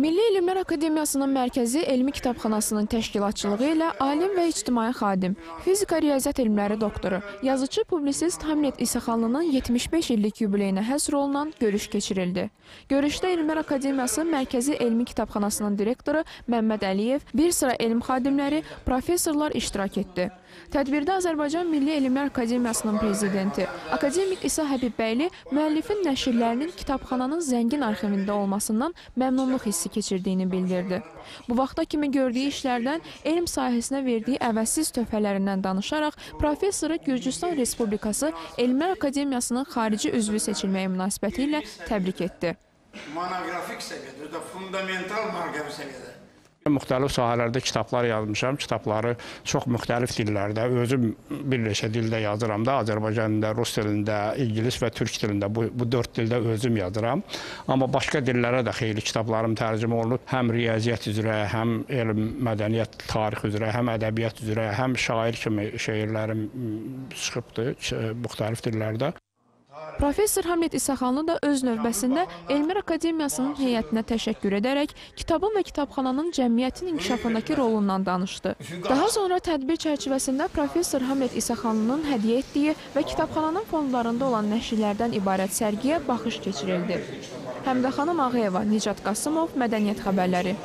Milli Elmlər Akademiyasının mərkəzi elmi kitabxanasının təşkilatçılığı ilə alim və ictimai xadim, fizika riyaziyyat elmləri doktoru, yazıcı, publisist Hamlet İsaxanlının 75 illik yubileyinə həsr olunan görüş keçirildi. Görüşdə Elmlər Akademiyası mərkəzi elmi kitabxanasının direktoru Məmməd Əliyev, bir sıra elm xadimləri, professorlar iştirak etdi. Tədbirdə Azərbaycan Milli Elmlər Akademiyasının prezidenti, akademik İsa Həbibbəyli müəllifin nəşrlərinin kitabxananın zəngin arxivində olmasından məmnunluq hissi keçirdiyini bildirdi. Bu vaxta kimi gördüyü işlərdən elm sahəsinə verdiyi əvəzsiz töhfələrindən danışaraq professoru Gürcüstan Respublikası Elmlər Akademiyasının xarici üzvü seçilməyi münasibəti ilə təbrik etdi. monoqrafik səviyyədə, fundamental marqavi səviyyədə. Müxtəlif sahələrdə kitablar yazmışam. Kitabları çox müxtəlif dillərdə, özüm bir neçə dildə yazıram da, Azərbaycan dilində, rus dilində, ingilis və türk dilində bu, bu dörd dildə özüm yazıram. Amma başqa dillərə də xeyli kitablarım tərcümə olunub. Həm riyaziyyat üzrə, həm elm, mədəniyyət, tarix üzrə, həm ədəbiyyat üzrə, həm şair kimi şeirlərim m, çıxıbdı ç- müxtəlif dillərdə. Professor Hamlet İsaxanlı da öz növbəsində Elmlər Akademiyasının heyətinə təşəkkür edərək kitabın və kitabxananın cəmiyyətin inkişafındakı rolundan danışdı. Daha sonra tədbir çərçivəsində Professor Hamlet İsaxanlının hədiyyə etdiyi və kitabxananın fondlarında olan nəşrlərdən ibarət sərgiyə baxış keçirildi. Həmdə xanım Ağayeva, Nicat Qasımov, Mədəniyyət xəbərləri.